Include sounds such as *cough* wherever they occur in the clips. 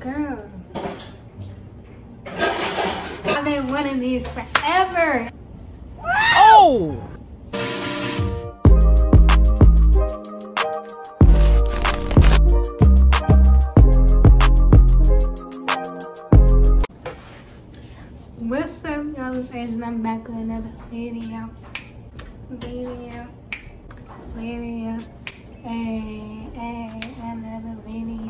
Girl. I've been wanting these forever. Oh! What's up, y'all? It's Asian. I'm back with another video. Video. Video. Hey, hey, another video.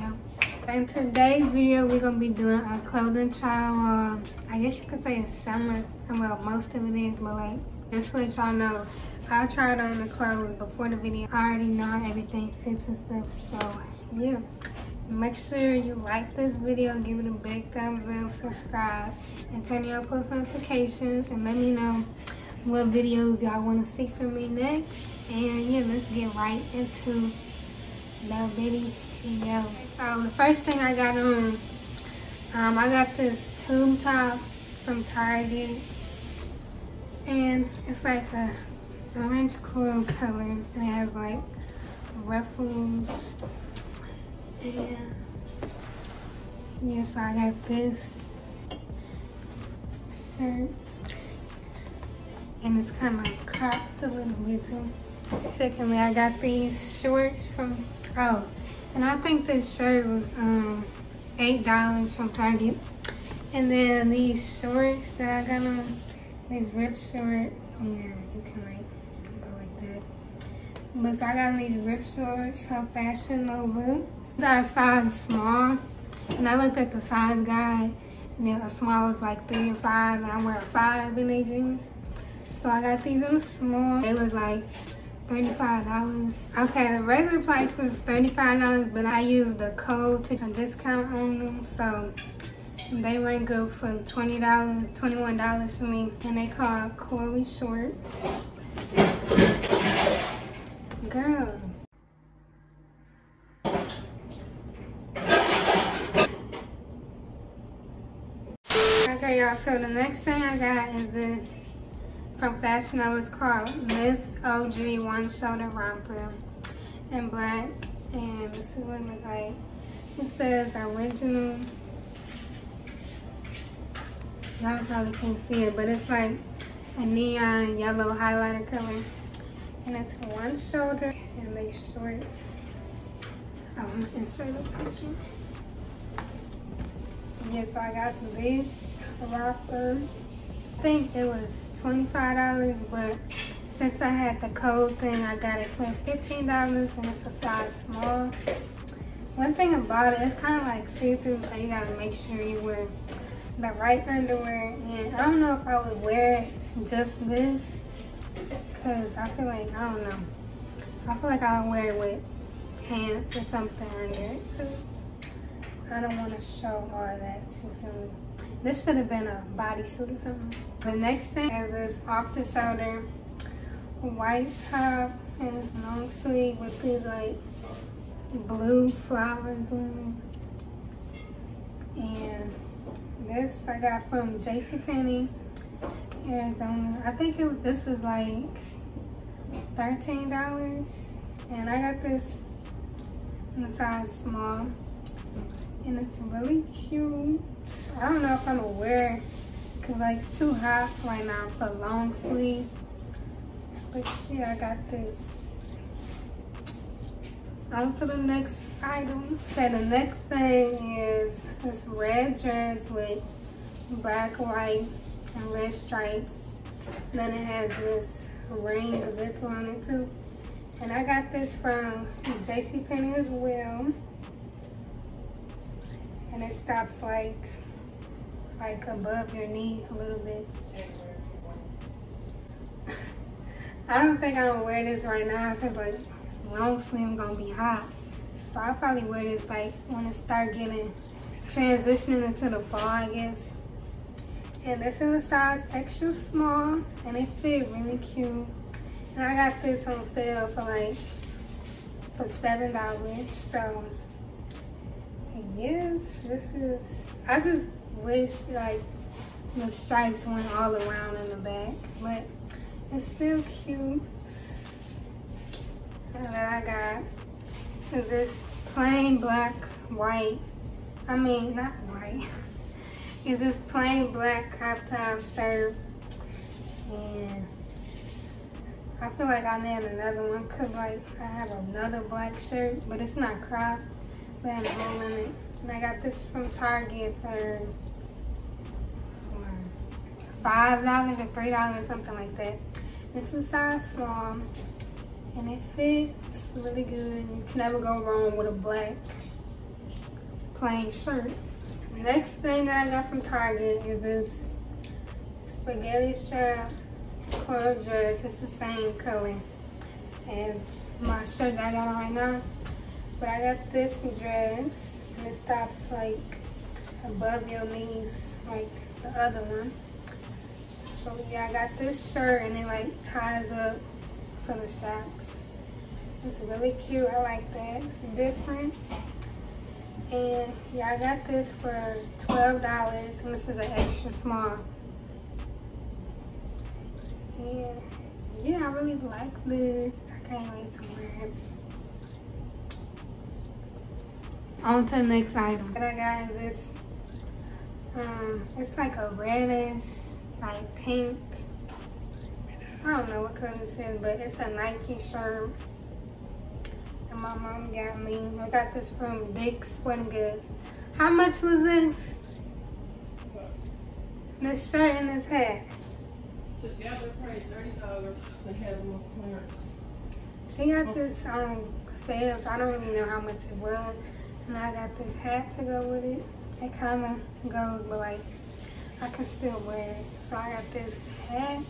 In today's video, we're gonna be doing a clothing trial. Uh, I guess you could say it's summer. Well, most of it is, but like, just to let y'all know, I tried on the clothes before the video. I already know how everything fits and stuff, so yeah. Make sure you like this video, give it a big thumbs up, subscribe, and turn your post notifications, and let me know what videos y'all want to see from me next. And yeah, let's get right into the video. So the first thing I got on, um, I got this tube top from Target, and it's like a orange coral color, and it has like ruffles yeah. Yeah, so I got this shirt. And it's kind of like cropped a little bit too. Secondly, I got these shorts from, oh, and I think this shirt was um $8 from Target. And then these shorts that I got on, these ripped shorts, yeah, you can like go like that. But so I got these ripped shorts from Fashion Nova. These are size small, and I looked at the size guide, and then a small was like three and five, and I wear a five in their jeans. So I got these in small. They was like $35. Okay, the regular price was $35, but I used the code to a discount on them, so they rank good for $20, $21 for me, and they call Chloe Short. Girl. Okay, y'all, so the next thing I got is this from Fashion Nova. It's called Miss OG One Shoulder Romper in black. And this is what it looks like. It says original. Y'all probably can't see it, but it's like a neon yellow highlighter color. And it's one shoulder and these shorts. Oh, gonna insert a picture. Yeah, so I got this romper. I think it was $25, but since I had the code thing, I got it for $15 and it's a size small. One thing about it, it's kind of like see-through, so you gotta make sure you wear the right underwear. And I don't know if I would wear it just this, cause I feel like, I don't know. I feel like I would wear it with pants or something under it, cause I don't want to show all that, you feel me? This should have been a bodysuit or something. The next thing is this off the shoulder white top and it's long sleeve with these like blue flowers on it. And this I got from JCPenney, Arizona. I think it this was like $13. And I got this in the size small and it's really cute. I don't know if I'm gonna wear because like it's too hot right now for long sleeve. But yeah, I got this. On to the next item. Okay, the next thing is this red dress with black, white, and red stripes. And then it has this ring zipper on it too. And I got this from JCPenney as well and it stops like like above your knee a little bit. *laughs* I don't think I'm gonna wear this right now like it's long sleeve gonna be hot. So I'll probably wear this like when it start getting transitioning into the fall I guess. And this is a size extra small and it fit really cute. And I got this on sale for like for seven dollars. So yes, this is, I just wish like the stripes went all around in the back, but it's still cute. And then I got this plain black, white I mean, not white. *laughs* it's this plain black crop top shirt. And I feel like I need another one because like I have another black shirt, but it's not cropped, But I have a hole in it. And I got this from Target for, for $5 or $3, something like that. This is size small and it fits really good. You can never go wrong with a black plain shirt. Next thing that I got from Target is this spaghetti strap color dress. It's the same color as my shirt that I got on right now. But I got this dress it stops like above your knees like the other one. So yeah, I got this shirt and it like ties up for the straps. It's really cute. I like that. It's different. And yeah, I got this for $12 and this is an extra small. And yeah, I really like this. I can't wait to wear it. On to the next item. What I got this, um, it's like a reddish, like pink. I don't know what color this is, but it's a Nike shirt And my mom got me. I got this from Dick's Sporting Goods. How much was this? This shirt and this hat. Together paid thirty dollars. They had them clearance. She got this um sale, so I don't really know how much it was. And I got this hat to go with it. It kind of goes, but like I can still wear it. So I got this hat,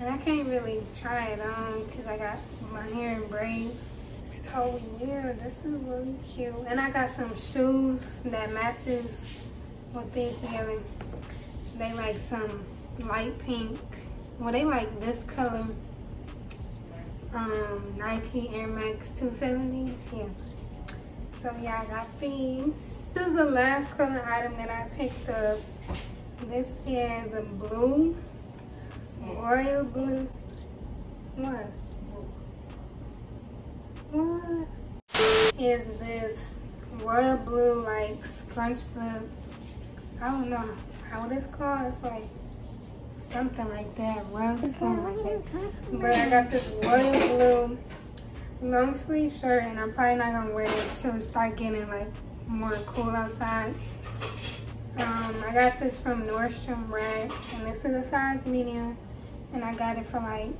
and I can't really try it on because I got my hair in braids. Oh yeah, this is really cute. And I got some shoes that matches with these together. They like some light pink. Well, they like this color. Um, Nike Air Max 270s, yeah. So yeah, I got these. This is the last color item that I picked up. This is a blue, royal blue. What? What is this royal blue like scrunched up? I don't know how this called. It's like something like that, royal something like that. But I got this royal blue long sleeve shirt and I'm probably not gonna wear this till it start getting like more cool outside. Um, I got this from Nordstrom Rack and this is a size medium and I got it for like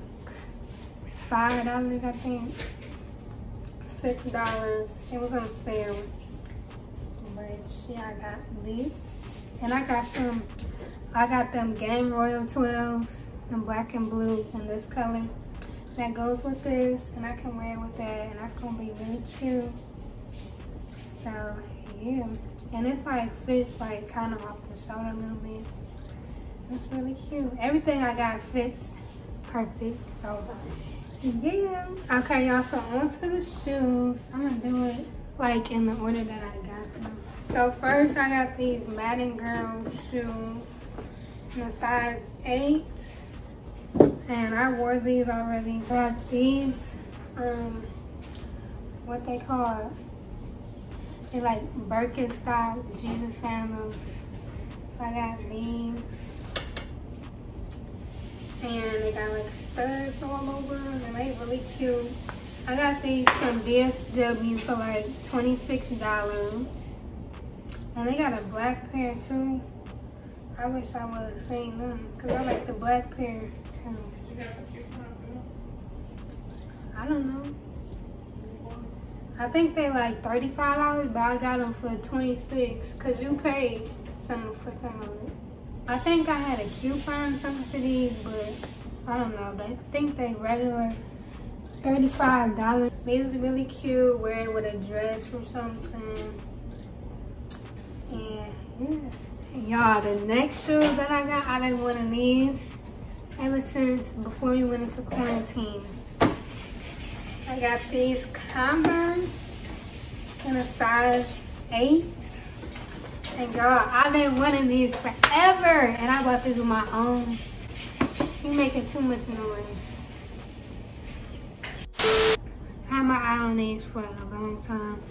five dollars I think. Six dollars. It was on sale. But yeah i got this and i got some i got them Game royal 12s in black and blue in this color that goes with this and i can wear it with that and that's gonna be really cute so yeah and it's like fits like kind of off the shoulder a little bit it's really cute everything i got fits perfect so yeah. Okay, y'all, so on to the shoes. I'm gonna do it like in the order that I got them. So first I got these Madden Girls shoes in a size 8. And I wore these already. Got these, um, what they call they like Birkenstock Jesus sandals. So I got these. And they got like studs all over and they're really cute. I got these from DSW for like $26. And they got a black pair too. I wish I would have seen them because I like the black pair too. I don't know. I think they like $35, but I got them for 26 because you paid some for some of it. I think I had a coupon something for these, but I don't know. But I think they regular $35. These are really cute. Wear it with a dress or something. And yeah. Y'all, the next shoes that I got, I like one of these ever since before we went into quarantine. I got these Converse in a size 8. And girl, I've been wanting these forever. And I bought these with my own you making too much noise. I had my eye on these for a long time.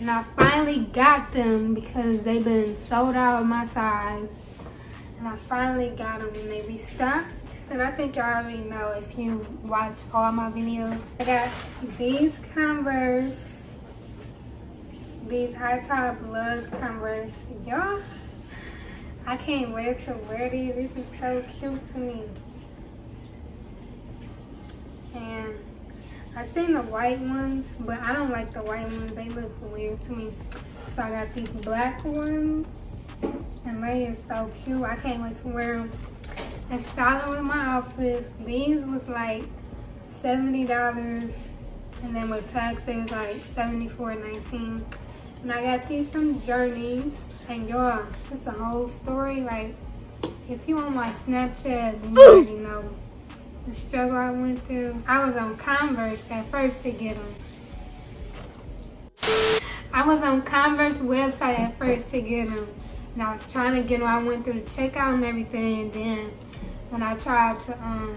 And I finally got them because they've been sold out of my size. And I finally got them and they restocked. And I think y'all already know if you watch all my videos. I got these Converse. These high top blood Converse. Y'all, I can't wait to wear these. This is so cute to me. And I seen the white ones, but I don't like the white ones. They look weird to me. So I got these black ones. And they is so cute. I can't wait to wear them. And solid with my outfits. These was like $70. And then with tax, they was like $74.19. And I got these from Journeys. And y'all, it's a whole story. Like, if you on my Snapchat, you *gasps* already know the struggle I went through. I was on Converse at first to get them. I was on Converse website at first to get them. And I was trying to get them. I went through the checkout and everything. And then when I tried to, um,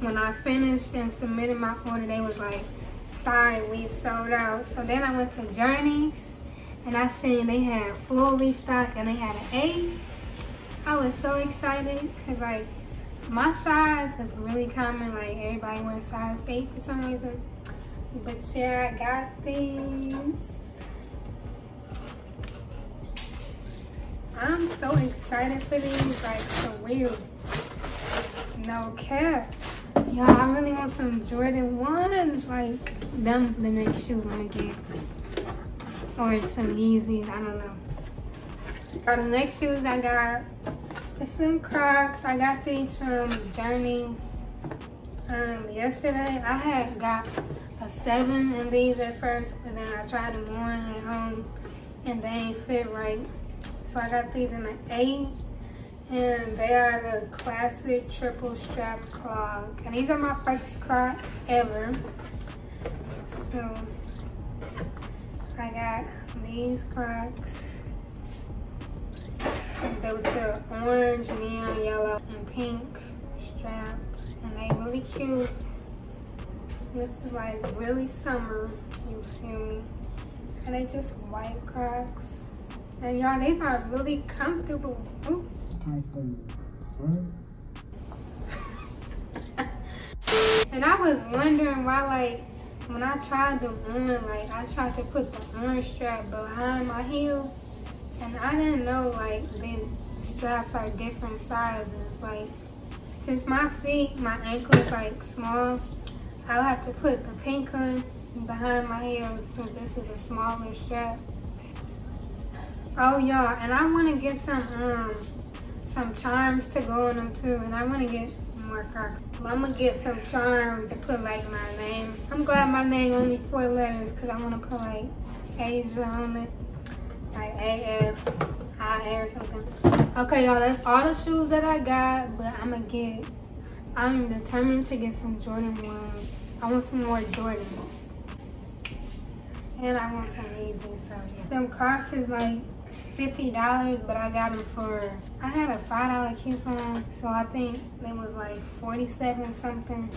when I finished and submitted my order, they was like, sorry, we've sold out. So then I went to Journeys and I seen they had full restock and they had an eight. I was so excited because like my size is really common. Like everybody wears size eight for some reason. But yeah, I got these. I'm so excited for these, like for real. No cap. Y'all, I really want some Jordan 1s. Like, them the next shoes I'm gonna get. Or some Yeezys, I don't know. For the next shoes I got it's some Crocs. I got these from Journeys. Um, yesterday I had got a seven in these at first, but then I tried them on at home and they ain't fit right. So I got these in an eight and they are the classic triple strap clog. And these are my first Crocs ever. So I got these Crocs with the orange, neon yellow, and pink straps. And they really cute. This is like really summer, you feel me? And they just white Crocs. And y'all, these are really comfortable. *laughs* and I was wondering why like when I tried them on, like I tried to put the orange strap behind my heel and I didn't know like the straps are different sizes. Like since my feet, my ankles like small, I'll have to put the pink one behind my heel since this is a smaller strap. Oh y'all, and I want to get some um some charms to go on them too, and I want to get more Crocs. I'm gonna get some charms to put like my name. I'm glad my name only four letters because I want to put like Asia on it like something. Okay, y'all, that's all the shoes that I got, but I'm gonna get, I'm determined to get some Jordan 1s. I want some more Jordans. And I want some Yeezys, so yeah. Them Crocs is like $50, but I got them for, I had a $5 coupon, so I think it was like 47 something.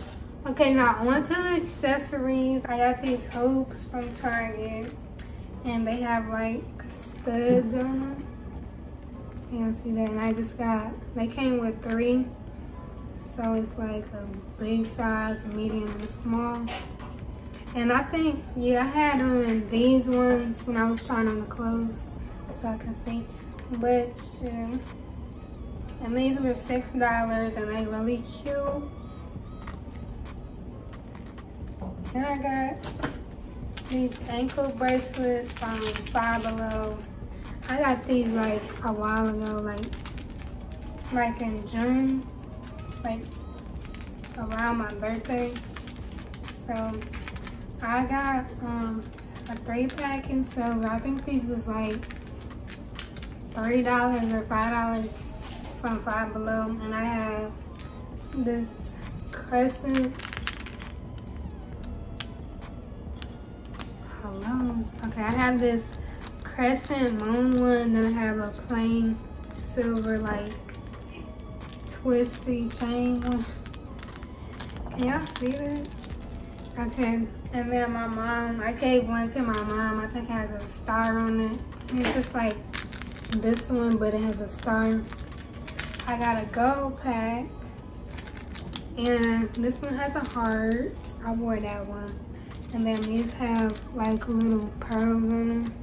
Okay, now on to the accessories. I got these hoops from Target, and they have like studs on them. You can see that. And I just got, they came with three. So it's like a big size, medium, and small. And I think, yeah, I had in these ones when I was trying on the clothes so I can see. But, yeah. And these were $6 and they really cute. Then I got these ankle bracelets from Five Below. I got these like a while ago, like like in June, like around my birthday. So I got um, a three pack in silver. I think these was like three dollars or five dollars from Five Below, and I have this crescent. Hello. Okay, I have this crescent moon one, then I have a plain silver like twisty chain one. Can y'all see that? Okay, And then my mom, I gave one to my mom. I think it has a star on it. It's just like this one, but it has a star. I got a gold pack. And this one has a heart. I wore that one. And then these have like little pearls on them.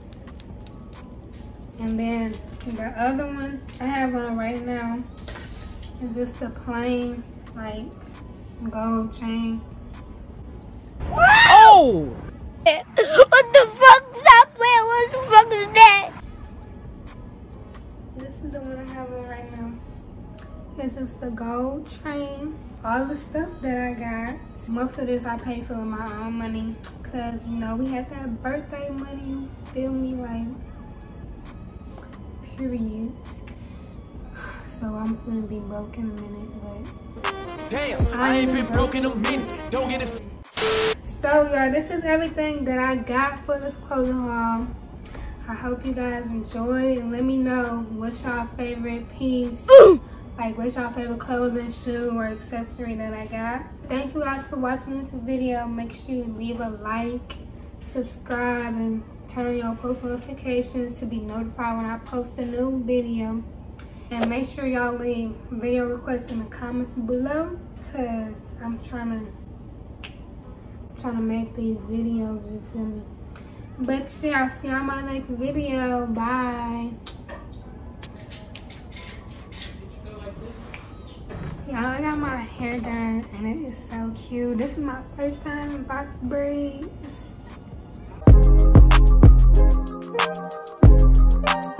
And then the other one I have on right now is just a plain like gold chain. Oh! *laughs* What the fuck? Stop playing. What the fuck is that? This is the one I have on right now. It's just the gold chain. All the stuff that I got. Most of this I paid for with my own money. Cause you know, we had that birthday money. Feel me like period. *sighs* So I'm gonna be broke in a minute, but Damn, I ain't been broke in a minute. Don't get it. So y'all, this is everything that I got for this clothing haul. I hope you guys enjoy and let me know what's y'all favorite piece. Like what's y'all favorite clothing, shoe, or accessory that I got. Thank you guys for watching this video. Make sure you leave a like, subscribe, and turn on your post notifications to be notified when I post a new video. And make sure y'all leave video requests in the comments below. Cause I'm trying to trying to make these videos, you feel me? But yeah, I'll see on my next video. Bye. Y'all, I got my hair done and it is so cute. This is my first time in box braids. Thank you.